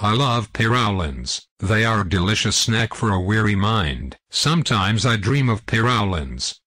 I love piraulins. They are a delicious snack for a weary mind. Sometimes I dream of piraulins.